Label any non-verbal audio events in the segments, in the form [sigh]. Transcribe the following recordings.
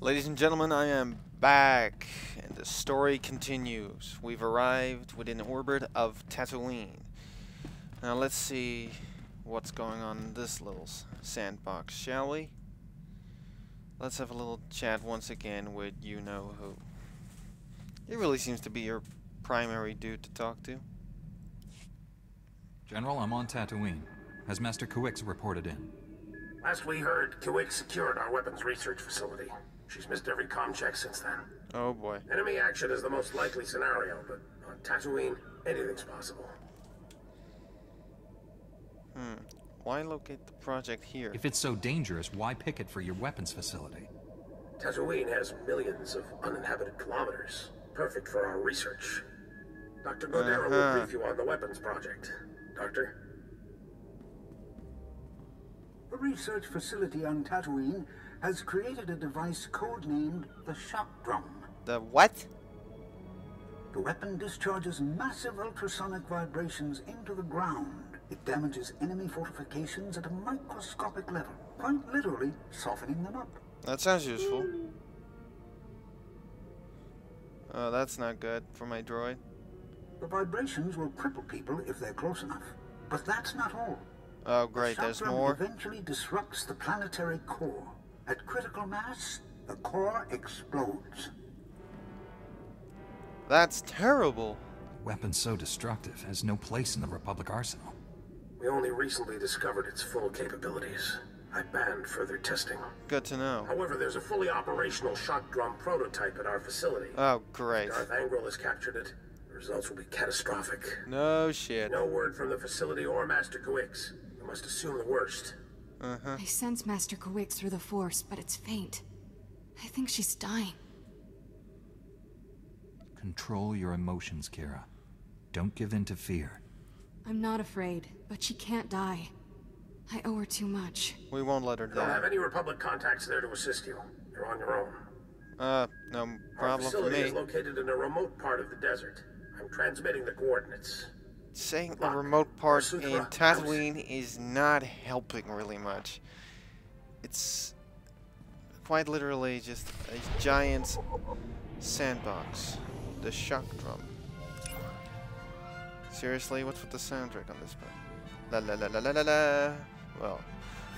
Ladies and gentlemen, I am back, and the story continues. We've arrived within orbit of Tatooine. Now let's see what's going on in this little sandbox, shall we? Let's have a little chat once again with you-know-who. He really seems to be your primary dude to talk to. General, I'm on Tatooine. Has Master Kiwiiks reported in? Last we heard, Kiwiiks secured our weapons research facility. She's missed every com check since then. Oh boy. Enemy action is the most likely scenario, but on Tatooine, anything's possible. Hmm. Why locate the project here? If it's so dangerous, why pick it for your weapons facility? Tatooine has millions of uninhabited kilometers. Perfect for our research. Dr. Godera Uh-huh. will brief you on the weapons project. Doctor? The research facility on Tatooine has created a device codenamed the Shock Drum. The what? The weapon discharges massive ultrasonic vibrations into the ground. It damages enemy fortifications at a microscopic level, quite literally softening them up. That sounds useful. Oh, that's not good for my droid. The vibrations will cripple people if they're close enough. But that's not all. Oh, great, the there's more. eventually disrupts the planetary core. At critical mass, the core explodes. That's terrible. Weapon so destructive has no place in the Republic arsenal. We only recently discovered its full capabilities. I banned further testing. Good to know. However, there's a fully operational shock drum prototype at our facility. Oh, great. Darth Angral has captured it. The results will be catastrophic. No shit. No word from the facility or Master Kiwiiks. We must assume the worst. Uh-huh. I sense Master Kiwiiks through the Force, but it's faint. I think she's dying. Control your emotions, Kira. Don't give in to fear. I'm not afraid, but she can't die. I owe her too much. We won't let her I don't have any Republic contacts there to assist you. You're on your own. Uh, no Our problem for facility me. is located in a remote part of the desert. I'm transmitting the coordinates. Saying a remote part in Tatooine is not helping really much. It's quite literally just a giant sandbox. The shock drum. Seriously, what's with the soundtrack on this one? La la la la la la la. Well,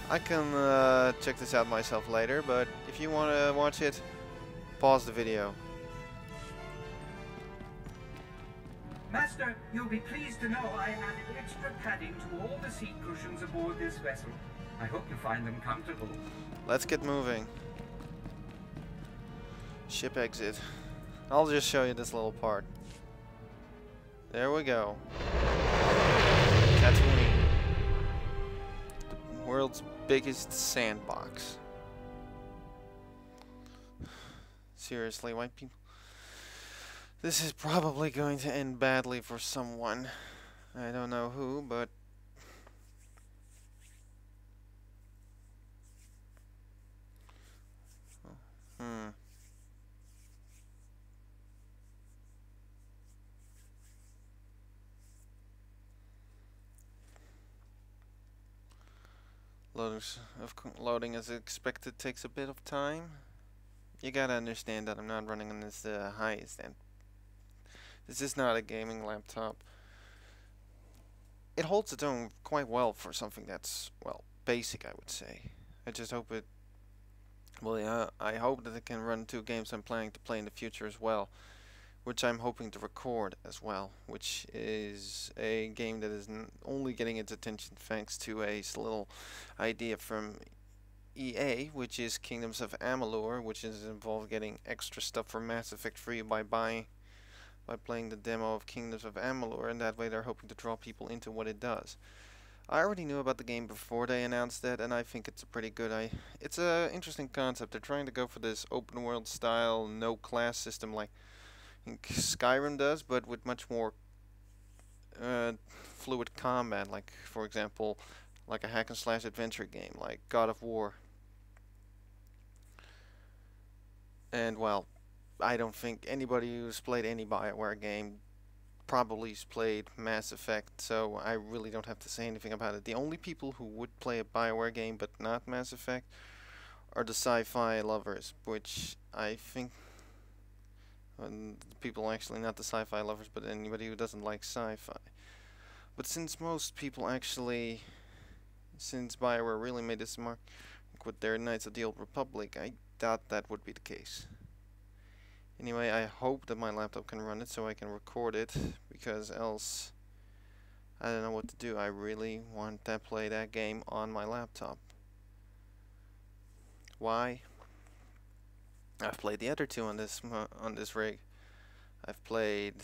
I can uh, check this out myself later, but if you want to watch it, pause the video. Master, you'll be pleased to know I added extra padding to all the seat cushions aboard this vessel. I hope you find them comfortable. Let's get moving. Ship exit. I'll just show you this little part. There we go. Tatooine. The world's biggest sandbox. Seriously, white people. This is probably going to end badly for someone. I don't know who, but Hmm. Loading, of loading as expected takes a bit of time. You gotta understand that I'm not running on this uh, highest end. This is not a gaming laptop. It holds its own quite well for something that's, well, basic, I would say. I just hope it well, yeah, I hope that it can run two games I'm planning to play in the future as well, which I'm hoping to record as well, which is a game that is only getting its attention thanks to a little idea from EA, which is Kingdoms of Amalur, which is involved getting extra stuff for Mass Effect free by buying by playing the demo of Kingdoms of Amalur, and that way they're hoping to draw people into what it does. I already knew about the game before they announced that, and I think it's a pretty good. I it's a interesting concept. They're trying to go for this open world style, no class system like Skyrim does, but with much more uh, fluid combat. Like for example, like a hack and slash adventure game, like God of War. And well, I don't think anybody who's played any Bioware game probably has played Mass Effect, so I really don't have to say anything about it. The only people who would play a Bioware game but not Mass Effect are the sci-fi lovers, which I think people actually not the sci-fi lovers, but anybody who doesn't like sci-fi. But since most people actually, since Bioware really made this mark with their Knights of the Old Republic, I doubt that would be the case. Anyway, I hope that my laptop can run it so I can record it, because else I don't know what to do. I really want to play that game on my laptop. Why? I've played the other two on this on this rig. I've played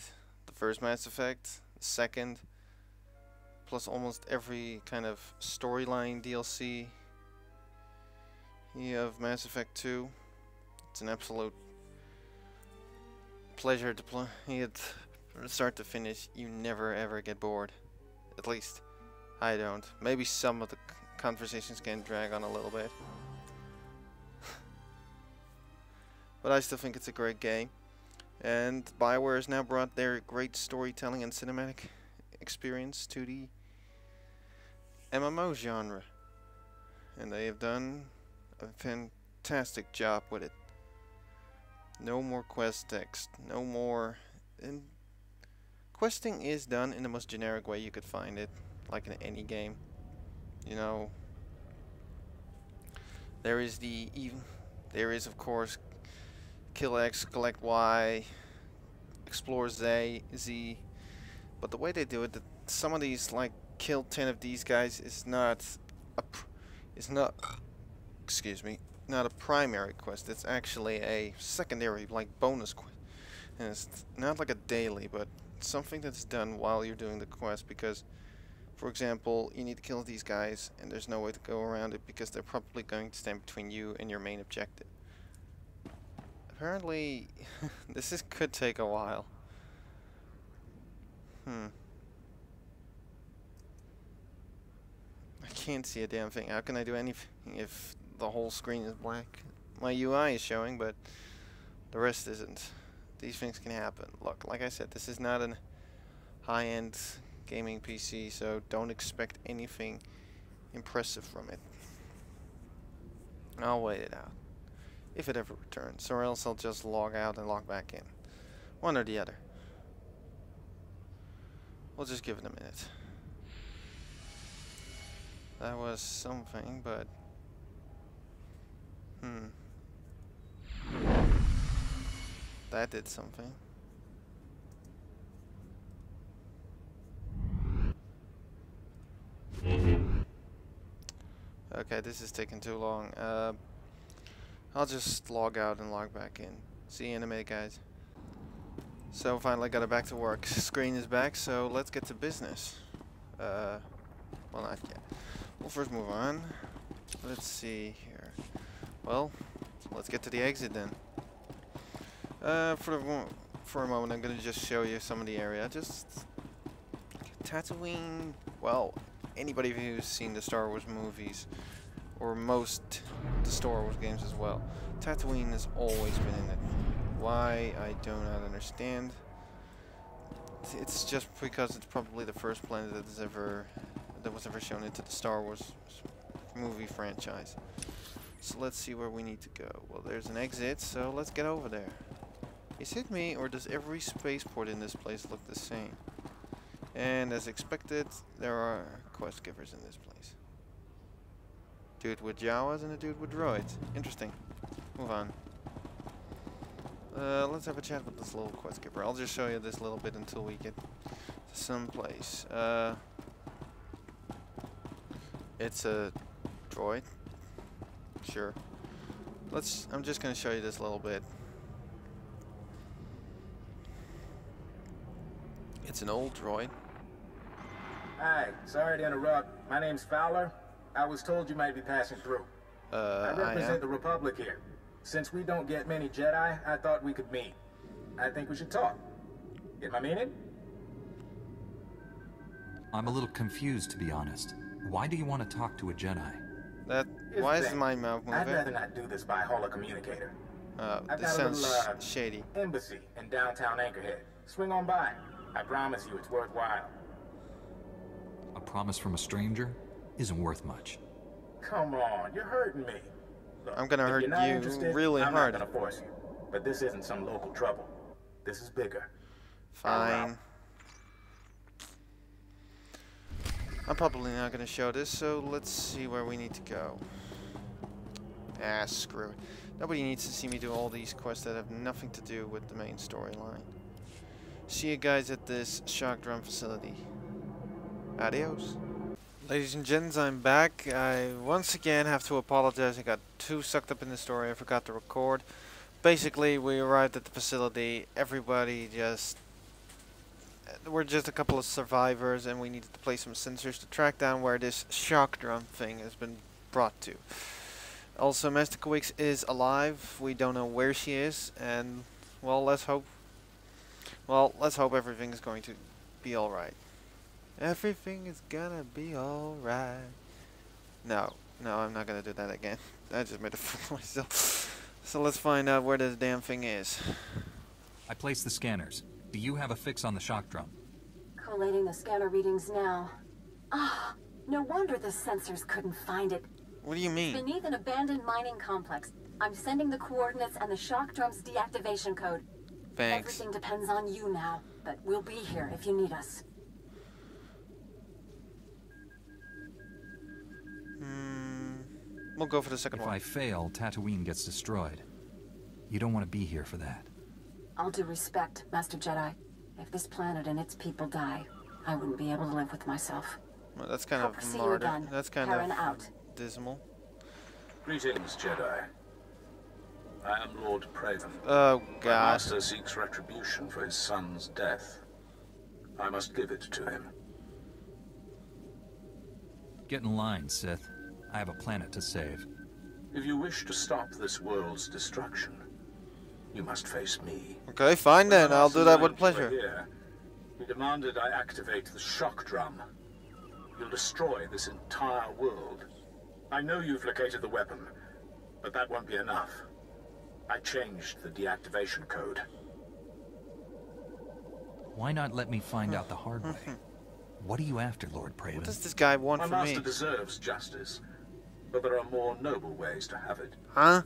the first Mass Effect, the second, plus almost every kind of storyline DLC of Mass Effect 2. It's an absolute pleasure to play it from start to finish. You never ever get bored. At least I don't. Maybe some of the conversations can drag on a little bit. [laughs] but I still think it's a great game. And Bioware has now brought their great storytelling and cinematic experience to the MMO genre. And they have done a fantastic job with it. No more quest text, no more... And questing is done in the most generic way you could find it, like in any game. You know, there is the even, there is of course kill X, collect Y, explore Z, Z. But the way they do it, that some of these, like kill 10 of these guys, is not a, is not, excuse me, not a primary quest. It's actually a secondary, like bonus quest. And it's not like a daily, but something that's done while you're doing the quest because for example, you need to kill these guys and there's no way to go around it because they're probably going to stand between you and your main objective apparently [laughs] this is, could take a while. Hmm. I can't see a damn thing. How can I do anything if the whole screen is black? My UI is showing, but the rest isn't. These things can happen. Look, like I said, this is not a high-end gaming PC, so don't expect anything impressive from it. I'll wait it out if it ever returns, or else I'll just log out and log back in. One or the other. We'll just give it a minute. That was something, but... Hmm. That did something. Okay, this is taking too long. Uh, I'll just log out and log back in. See you in a minute, guys. So finally got it back to work. [laughs] Screen is back, so let's get to business. Uh, well, not yet. We'll first move on. Let's see. Well, let's get to the exit then. Uh, for for a moment, I'm gonna just show you some of the area. Just Tatooine. Well, anybody who's seen the Star Wars movies or most the Star Wars games as well. Tatooine has always been in it. Why, I do not understand. It's just because it's probably the first planet that is ever that was ever shown into the Star Wars movie franchise. So let's see where we need to go. Well, there's an exit, so let's get over there. Is it me, or does every spaceport in this place look the same? And as expected, there are quest givers in this place. Dude with Jawas and a dude with droids. Interesting. Move on. Uh, let's have a chat with this little quest giver. I'll just show you this little bit until we get to some place. Uh, it's a droid. Sure. Let's. I'm just gonna show you this little bit. It's an old droid. Hi, sorry to interrupt. My name's Fowler. I was told you might be passing through. Uh, I represent I the Republic here. Since we don't get many Jedi, I thought we could meet. I think we should talk. Get my meaning? I'm a little confused, to be honest. Why do you want to talk to a Jedi? That. Here's why the is my mouth moving? I'd rather not do this by holocommunicator. Uh, I've this a sounds little, uh, shady. Embassy in downtown Anchorhead. Swing on by. I promise you it's worthwhile. A promise from a stranger isn't worth much. Come on, you're hurting me. I'm gonna hurt you're not you interested, really I'm hard. not gonna force you. But this isn't some local trouble. This is bigger. Fine. I'm probably not gonna show this, so let's see where we need to go. Ah, screw it. Nobody needs to see me do all these quests that have nothing to do with the main storyline. See you guys at this shock drum facility. Adios. Ladies and gents, I'm back. I once again have to apologize. I got too sucked up in the story. I forgot to record. Basically, we arrived at the facility. Everybody just... We're just a couple of survivors and we needed to place some sensors to track down where this shock drum thing has been brought to. Also, Master Kiwiiks is alive. We don't know where she is, and well, let's hope. Well, let's hope everything is going to be all right. Everything is gonna be all right. No, no, I'm not gonna do that again. [laughs] I just made a fool of myself. [laughs] So let's find out where this damn thing is. I placed the scanners. Do you have a fix on the shock drum? Collating the scanner readings now. Ah, no wonder the sensors couldn't find it. What do you mean? Beneath an abandoned mining complex. I'm sending the coordinates and the shock drum's deactivation code. Thanks. Everything depends on you now, but we'll be here if you need us. Hmm. We'll go for the second If one. I fail, Tatooine gets destroyed. You don't want to be here for that. All due respect, Master Jedi. If this planet and its people die, I wouldn't be able to live with myself. Well, that's kind Hope of to martyr. That's kind Karen of out. Dismal. Greetings, Jedi. I am Lord Praven. Oh My God. master seeks retribution for his son's death. I must give it to him. Get in line, Sith. I have a planet to save. If you wish to stop this world's destruction, you must face me. Okay, fine then. I'll do that with learned you were pleasure. Here, he demanded I activate the shock drum. You'll destroy this entire world. I know you've located the weapon, but that won't be enough. I changed the deactivation code. Why not let me find out the hmm. hard way? Hmm. What are you after, Lord What does this guy want My from master deserves justice, but there are more noble ways to have it. Huh?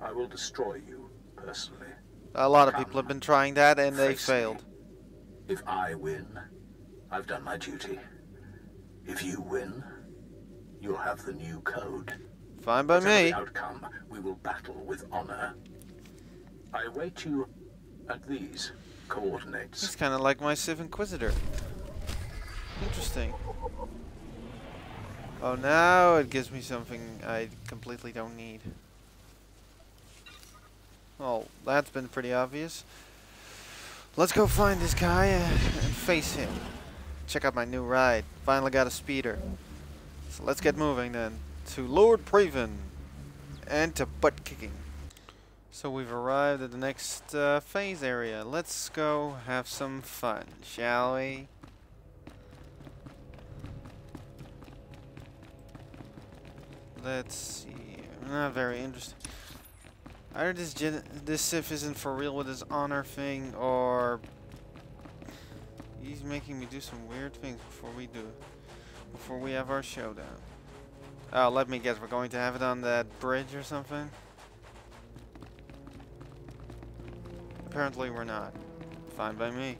I will destroy you, personally. A lot of people have been trying that and they Face me. failed. If I win, I've done my duty. If you win, you'll have the new code. Fine by Whatever me. the outcome, we will battle with honor. I await you at these coordinates. It's kind of like my Sith Inquisitor. Interesting. Oh, now it gives me something I completely don't need. Well, that's been pretty obvious. Let's go find this guy and face him. Check out my new ride. Finally got a speeder. So let's get moving then. To Lord Praven. And to butt kicking. So we've arrived at the next uh, phase area. Let's go have some fun, shall we? Let's see. Not very interesting. Either this gen this Sif isn't for real with his honor thing, or he's making me do some weird things before we do, before we have our showdown. Oh, let me guess. We're going to have it on that bridge or something. Apparently we're not. Fine by me.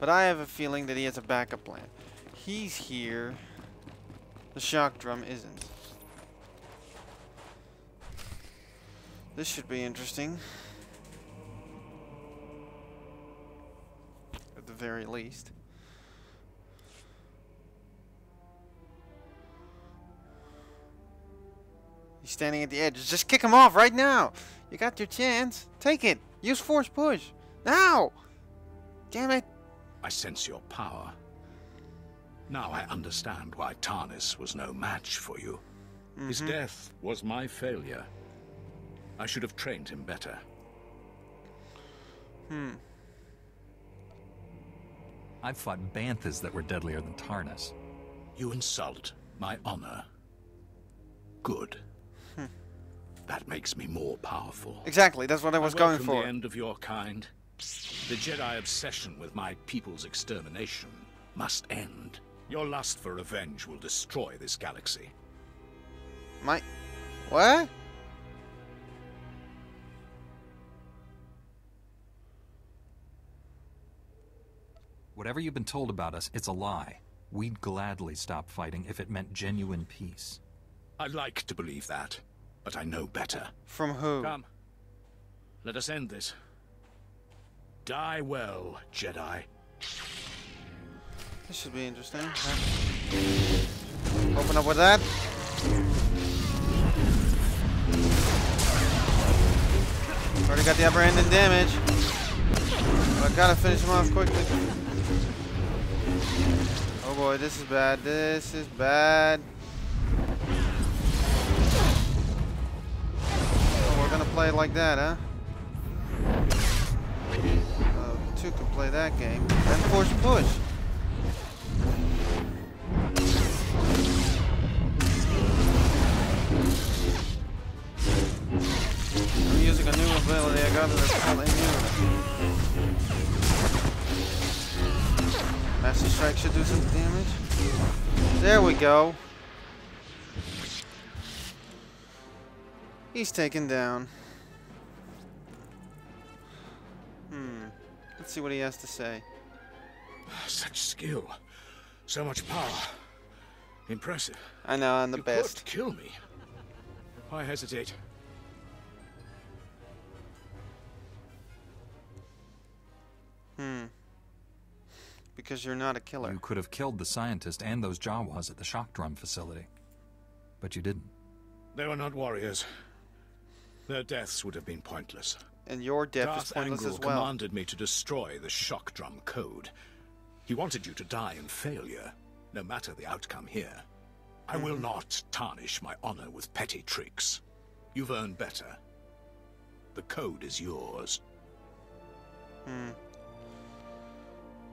But I have a feeling that he has a backup plan. He's here. The shock drum isn't. This should be interesting. At the very least. Standing at the edge. Just kick him off right now. You got your chance. Take it. Use force push. Now. Damn it. I sense your power. Now I understand why Tarnis was no match for you. His death was my failure. I should have trained him better. Hmm. I've fought banthas that were deadlier than Tarnis. You insult my honor. Good. That makes me more powerful. Exactly, that's what I was I going for. the end of your kind. The Jedi obsession with my people's extermination must end. Your lust for revenge will destroy this galaxy. My... What? Whatever you've been told about us, it's a lie. We'd gladly stop fighting if it meant genuine peace. I'd like to believe that but I know better. From who? Come. Let us end this. Die well, Jedi. This should be interesting. Open up with that. Already got the upper hand in damage. But I gotta finish him off quickly. Oh boy, this is bad. This is bad. Gonna play it like that, huh? Uh, two can play that game. And force push. I'm using a new ability. I got. It's called Immune. Master Strike should do some damage. There we go. He's taken down. Hmm. Let's see what he has to say. Such skill. So much power. Impressive. I know, I'm the you best. Could kill me. Why hesitate? Hmm. Because you're not a killer. You could have killed the scientist and those Jawas at the shock drum facility. But you didn't. They were not warriors. Their deaths would have been pointless. And your death Darth is pointless Angral as well. commanded me to destroy the shock drum code. He wanted you to die in failure, no matter the outcome here. I will not tarnish my honor with petty tricks. You've earned better. The code is yours. Hmm.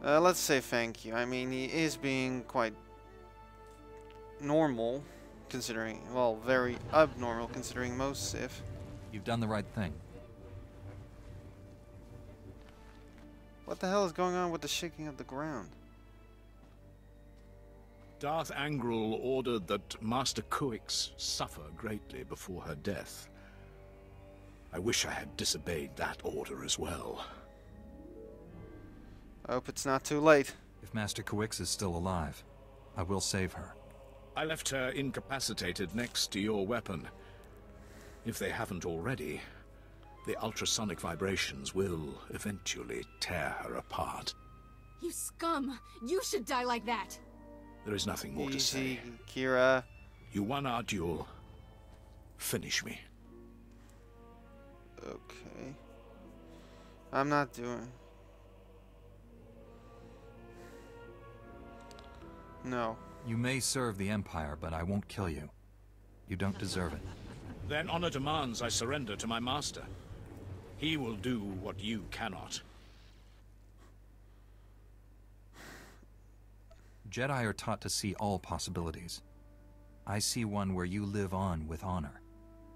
Uh, let's say thank you. I mean, he is being quite normal, considering, well, very abnormal considering most Sith. You've done the right thing. What the hell is going on with the shaking of the ground? Darth Angral ordered that Master Kiwiiks suffer greatly before her death. I wish I had disobeyed that order as well. I hope it's not too late. If Master Kiwiiks is still alive, I will save her. I left her incapacitated next to your weapon. If they haven't already, the ultrasonic vibrations will eventually tear her apart. You scum! You should die like that! There is nothing more to say. Kira. You won our duel. Finish me. Okay. I'm not doing... No. You may serve the Empire, but I won't kill you. You don't deserve it. Then honor demands I surrender to my master. He will do what you cannot. Jedi are taught to see all possibilities. I see one where you live on with honor.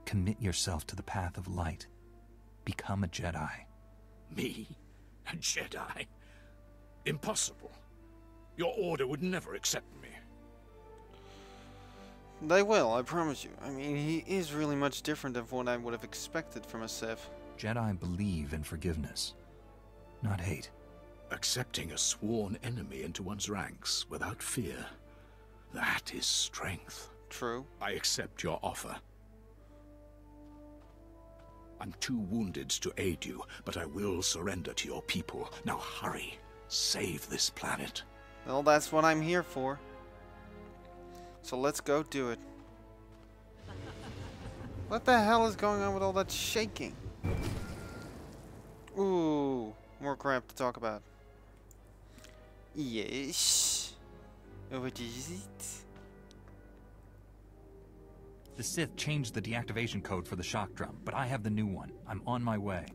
Commit yourself to the path of light. Become a Jedi. Me? A Jedi? Impossible. Your order would never accept me. They will, I promise you. I mean, he is really much different than what I would have expected from a Sith. Jedi believe in forgiveness, not hate. Accepting a sworn enemy into one's ranks without fear. That is strength. True. I accept your offer. I'm too wounded to aid you, but I will surrender to your people. Now hurry. Save this planet. Well, that's what I'm here for. So let's go do it. What the hell is going on with all that shaking? Ooh, more crap to talk about. Yes. Oh, what is it? The Sith changed the deactivation code for the shock drum, but I have the new one. I'm on my way.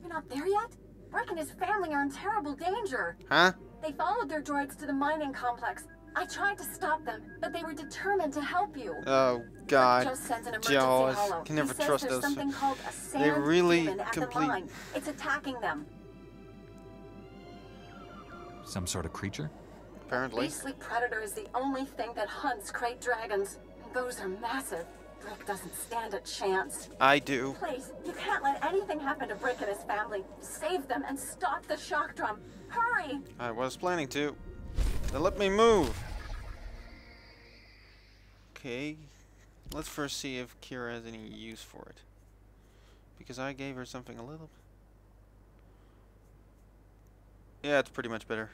You're not there yet? Rick and his family are in terrible danger. Huh? They followed their droids to the mining complex. I tried to stop them, but they were determined to help you. Oh God, Just sent an emergency Jaws. holo. Can never trust there's those. something called They really complete- the. It's attacking them. Some sort of creature? Apparently. Beastly predator is the only thing that hunts great dragons. And those are massive. Brick doesn't stand a chance. I do. Please, you can't let anything happen to Brick and his family. Save them and stop the shock drum. Hurry! I was planning to. Now let me move. Okay. Let's first see if Kira has any use for it. Because I gave her something a little... Yeah, it's pretty much better.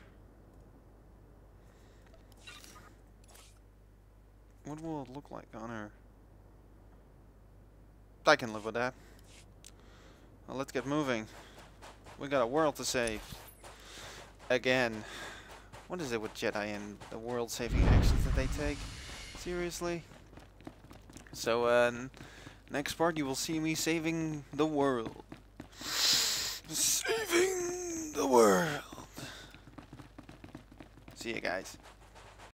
What will it look like on her? I can live with that. Well, let's get moving. We got a world to save. Again. What is it with Jedi and the world-saving actions that they take? Seriously? So, uh, next part you will see me saving the world. Saving the world. See you guys.